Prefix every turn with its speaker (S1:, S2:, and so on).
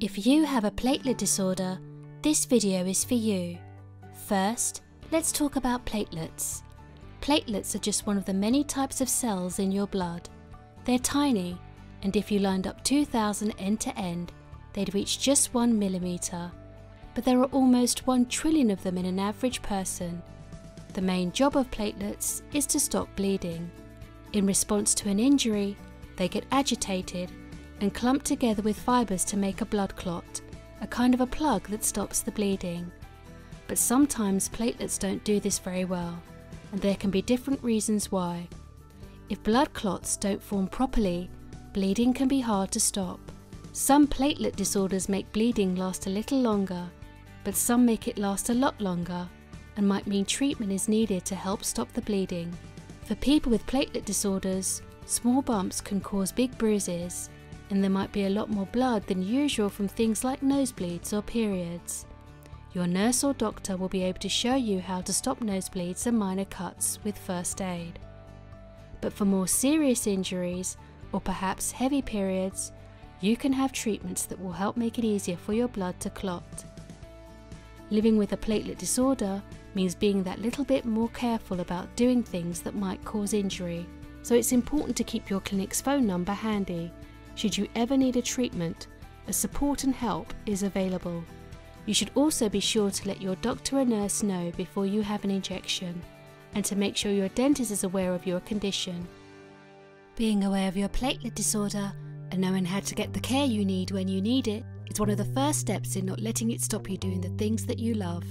S1: If you have a platelet disorder, this video is for you. First, let's talk about platelets. Platelets are just one of the many types of cells in your blood. They're tiny, and if you lined up 2,000 end to end, they'd reach just 1 millimetre. But there are almost 1 trillion of them in an average person. The main job of platelets is to stop bleeding. In response to an injury, they get agitated and clump together with fibres to make a blood clot, a kind of a plug that stops the bleeding. But sometimes platelets don't do this very well, and there can be different reasons why. If blood clots don't form properly, bleeding can be hard to stop. Some platelet disorders make bleeding last a little longer, but some make it last a lot longer and might mean treatment is needed to help stop the bleeding. For people with platelet disorders, small bumps can cause big bruises, and there might be a lot more blood than usual from things like nosebleeds or periods. Your nurse or doctor will be able to show you how to stop nosebleeds and minor cuts with first aid. But for more serious injuries, or perhaps heavy periods, you can have treatments that will help make it easier for your blood to clot. Living with a platelet disorder means being that little bit more careful about doing things that might cause injury, so it's important to keep your clinic's phone number handy. Should you ever need a treatment, a support and help is available. You should also be sure to let your doctor or nurse know before you have an injection, and to make sure your dentist is aware of your condition. Being aware of your platelet disorder and knowing how to get the care you need when you need it is one of the first steps in not letting it stop you doing the things that you love.